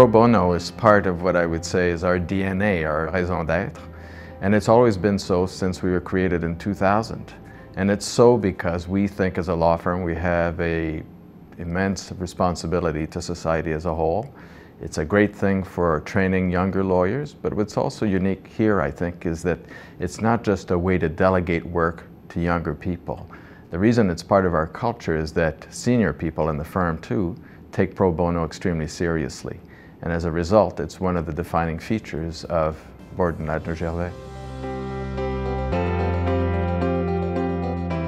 Pro bono is part of what I would say is our DNA, our raison d'etre, and it's always been so since we were created in 2000. And it's so because we think as a law firm we have a immense responsibility to society as a whole. It's a great thing for training younger lawyers, but what's also unique here, I think, is that it's not just a way to delegate work to younger people. The reason it's part of our culture is that senior people in the firm, too, take pro bono extremely seriously. And as a result, it's one of the defining features of Borden Ladner Gervais.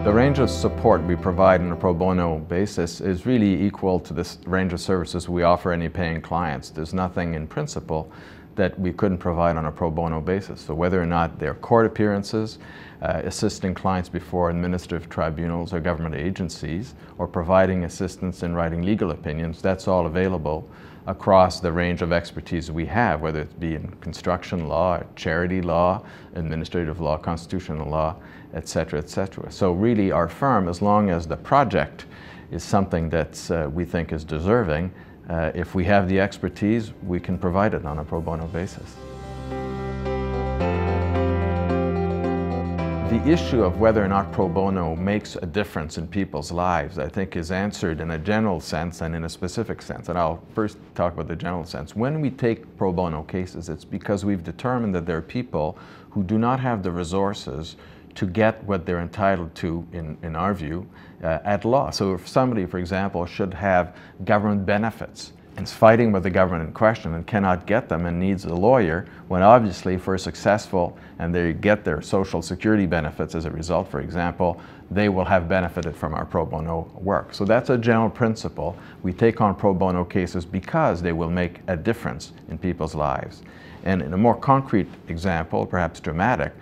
The range of support we provide on a pro bono basis is really equal to the range of services we offer any paying clients. There's nothing in principle that we couldn't provide on a pro bono basis. So whether or not they're court appearances, uh, assisting clients before administrative tribunals or government agencies, or providing assistance in writing legal opinions, that's all available across the range of expertise we have, whether it be in construction law, charity law, administrative law, constitutional law, etc., etc. So really our firm, as long as the project is something that uh, we think is deserving, uh, if we have the expertise, we can provide it on a pro bono basis. The issue of whether or not pro bono makes a difference in people's lives, I think, is answered in a general sense and in a specific sense. And I'll first talk about the general sense. When we take pro bono cases, it's because we've determined that there are people who do not have the resources to get what they're entitled to, in, in our view, uh, at law. So if somebody, for example, should have government benefits, and is fighting with the government in question and cannot get them and needs a lawyer, when obviously if we're successful and they get their social security benefits as a result, for example, they will have benefited from our pro bono work. So that's a general principle. We take on pro bono cases because they will make a difference in people's lives. And in a more concrete example, perhaps dramatic,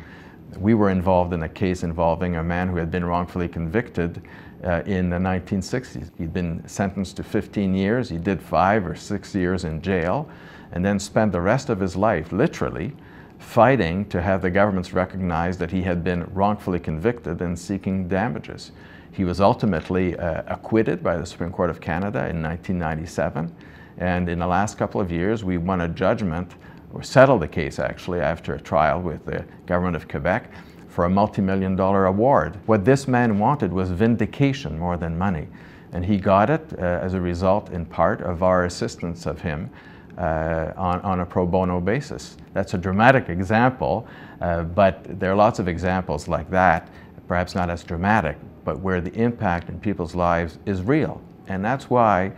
we were involved in a case involving a man who had been wrongfully convicted uh, in the 1960s. He'd been sentenced to 15 years. He did five or six years in jail and then spent the rest of his life, literally, fighting to have the governments recognize that he had been wrongfully convicted and seeking damages. He was ultimately uh, acquitted by the Supreme Court of Canada in 1997. And in the last couple of years, we won a judgment, or settled the case actually, after a trial with the government of Quebec for a multi-million dollar award. What this man wanted was vindication more than money. And he got it uh, as a result, in part, of our assistance of him uh, on, on, a pro bono basis. That's a dramatic example, uh, but there are lots of examples like that, perhaps not as dramatic, but where the impact in people's lives is real. And that's why,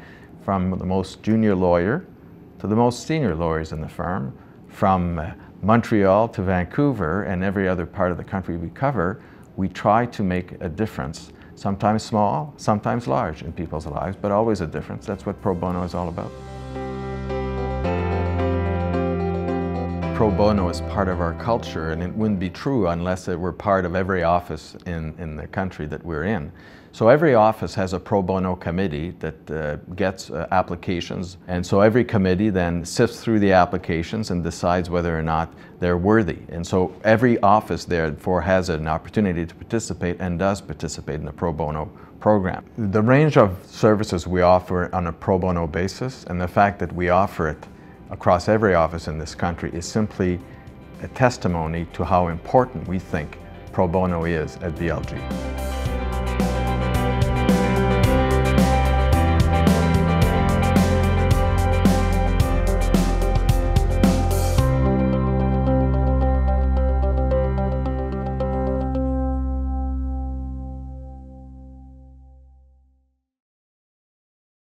from the most junior lawyer to the most senior lawyers in the firm, from uh, Montreal to Vancouver and every other part of the country we cover, we try to make a difference. Sometimes small, sometimes large in people's lives, but always a difference. That's what pro bono is all about. Pro bono is part of our culture and it wouldn't be true unless it were part of every office in, in the country that we're in. So every office has a pro bono committee that uh, gets uh, applications and so every committee then sifts through the applications and decides whether or not they're worthy. And so every office therefore has an opportunity to participate and does participate in the pro bono program. The range of services we offer on a pro bono basis and the fact that we offer it across every office in this country is simply a testimony to how important we think pro bono is at BLG.